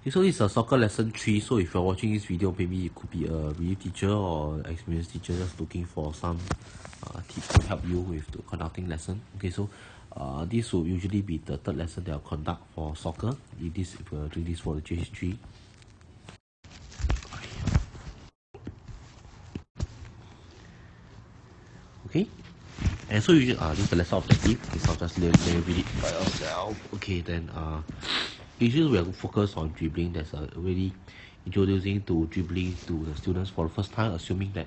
Okay, so this is a soccer lesson 3. So if you're watching this video, maybe it could be a new teacher or experienced teacher just looking for some uh, tips to help you with the conducting lesson. Okay, so uh, this will usually be the third lesson that I'll conduct for soccer. This if we're doing this for the JH3. Okay, and so usually uh, this is the lesson objective. Okay, so I'll just you read it by yourself. Okay, then uh, usually we are focused on dribbling. that's a really introducing to dribbling to the students for the first time, assuming that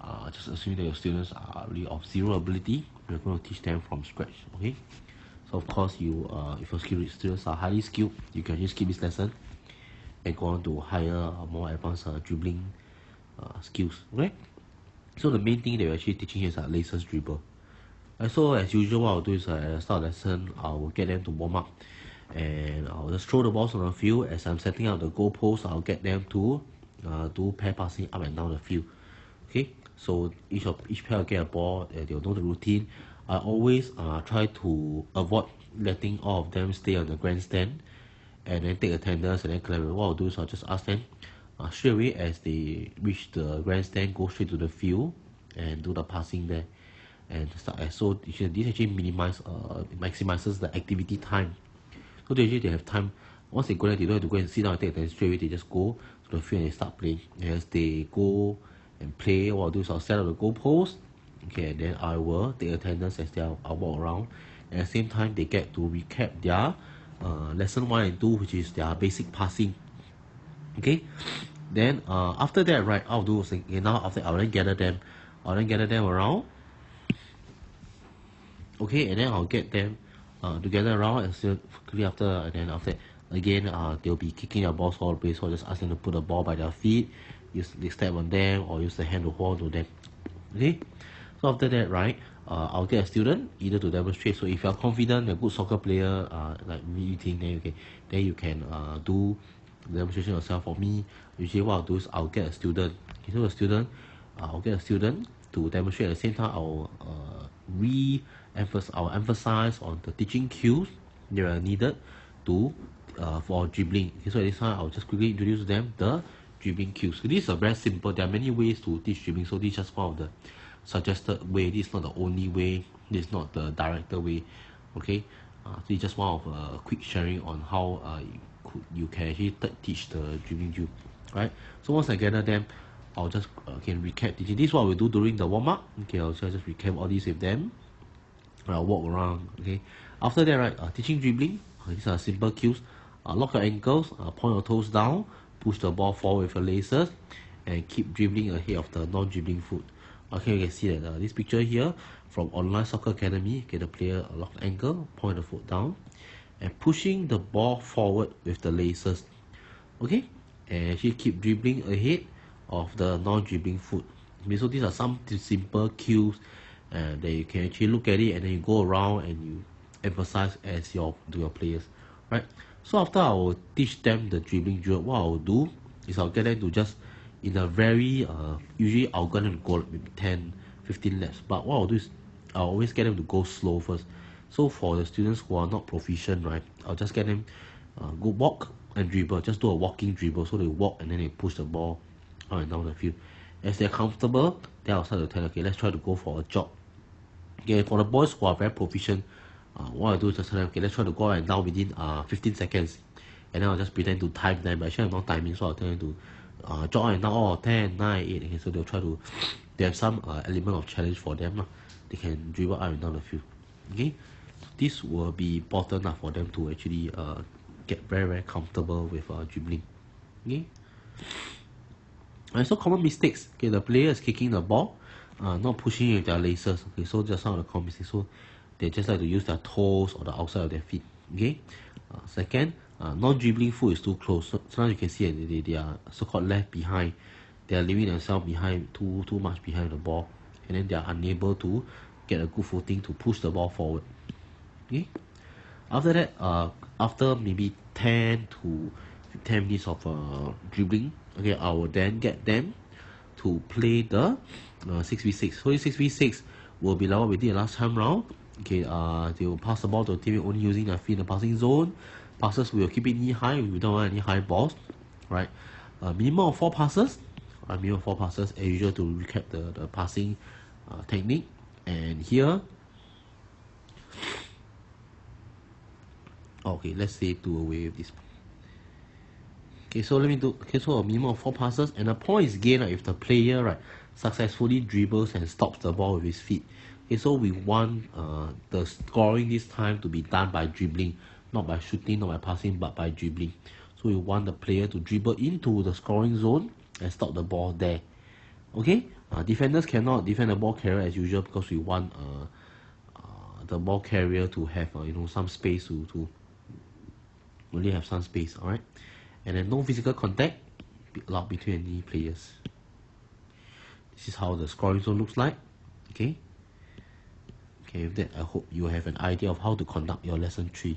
uh, just assuming that your students are really of zero ability, we're going to teach them from scratch. Okay, so of course you uh, if your students are highly skilled, you can just skip this lesson and go on to higher more advanced uh, dribbling uh, skills. Okay, so the main thing that we're actually teaching here is uh, laces dribble. And so as usual, what I'll do is uh, at the start of the lesson, I will get them to warm up and I'll just throw the balls on the field. As I'm setting up the goal post I'll get them to uh, do pair passing up and down the field. Okay? So each of each pair will get a ball uh, they'll know the routine. I always uh, try to avoid letting all of them stay on the grandstand and then take attendance and then clear what I'll do is I'll just ask them uh, straight away as they reach the grandstand go straight to the field and do the passing there. And start so this actually minimize uh maximizes the activity time so they usually they have time. Once they go there they don't have to go and sit down and take attention straight away. They just go to the field and they start playing. As they go and play what I'll do is I'll set up the goal post okay and then I will take attendance as they are I'll walk around. At the same time they get to recap their uh, lesson 1 and 2 which is their basic passing. Okay? Then uh, after that right I'll do okay, now after I'll then gather them. I'll then gather them around. Okay and then I'll get them uh, together around and still quickly after and then after again uh, they'll be kicking their balls all the way so just ask them to put the ball by their feet use they step on them or use the hand to hold to them. Okay? So after that right uh, I'll get a student either to demonstrate. So if you're confident a good soccer player uh, like me you think then okay then you can uh, do demonstration yourself. For me usually what I'll do is I'll get a student. Okay so a student uh, I'll get a student to demonstrate at the same time I'll uh, re emphasize I'll emphasize on the teaching cues that are needed to uh, for dribbling. Okay, so at this time I'll just quickly introduce them the dribbling cues. So this is a very simple there are many ways to teach dribbling so this is just one of the suggested way. This is not the only way. This is not the director way. Okay uh, so it's just one of a uh, quick sharing on how uh, you, could, you can actually teach the dribbling drill right? So once I gather them I'll just uh, can recap. This is what we do during the warm up. Okay I'll just recap all these with them. I'll walk around okay? After that right uh, teaching dribbling. Uh, these are simple cues. Uh, lock your ankles uh, point your toes down push the ball forward with your laces and keep dribbling ahead of the non-dribbling foot. Okay you can see that uh, this picture here from online soccer academy. Get the player uh, lock ankle point the foot down and pushing the ball forward with the laces. Okay? And actually keep dribbling ahead of the non-dribbling foot so these are some simple cues and then you can actually look at it and then you go around and you emphasize as your to your players right? So after I will teach them the dribbling drill what I will do is I'll get them to just in a very uh usually I'll get them to go maybe 10 15 laps. But what I'll do is I'll always get them to go slow first. So for the students who are not proficient right I'll just get them uh, go walk and dribble. Just do a walking dribble. So they walk and then they push the ball up and down the field as they're comfortable then I'll start to tell okay let's try to go for a jog okay for the boys who are very proficient uh, what I do is just tell them okay let's try to go and down within uh 15 seconds. And then I'll just pretend to time them. But actually I'm not timing so I'll tell them to uh jog and down oh 10 9 8 okay so they'll try to they have some uh, element of challenge for them lah. they can dribble up and down the field okay? This will be important uh, for them to actually uh get very very comfortable with uh dribbling. Okay and so common mistakes okay the player is kicking the ball uh, not pushing with their laces okay so just some of the common mistakes. So they just like to use their toes or the outside of their feet okay? Uh, second uh, non-dribbling foot is too close. So sometimes you can see that they, they are so-called left behind. They are leaving themselves behind too too much behind the ball. And then they are unable to get a good footing to push the ball forward okay? After that uh after maybe 10 to 10 minutes of uh, dribbling okay I will then get them to play the uh, 6v6 so this 6v6 will be like what we did last time round. Okay uh they will pass the ball to the team only using their feet in the passing zone. Passes will keep it knee high. We don't want any high balls right? A minimum of four passes a minimum of four passes as usual to recap the the passing uh, technique. And here okay let's say do away with this okay so let me do okay so a minimum of four passes and the point is gained right, if the player right successfully dribbles and stops the ball with his feet. Okay so we want uh, the scoring this time to be done by dribbling not by shooting not by passing but by dribbling. So we want the player to dribble into the scoring zone and stop the ball there. Okay? Uh, defenders cannot defend the ball carrier as usual because we want uh, uh, the ball carrier to have uh, you know some space to to only have some space alright and then no physical contact allowed between any players. This is how the scoring zone looks like okay? Okay with that I hope you have an idea of how to conduct your lesson 3